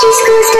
she's close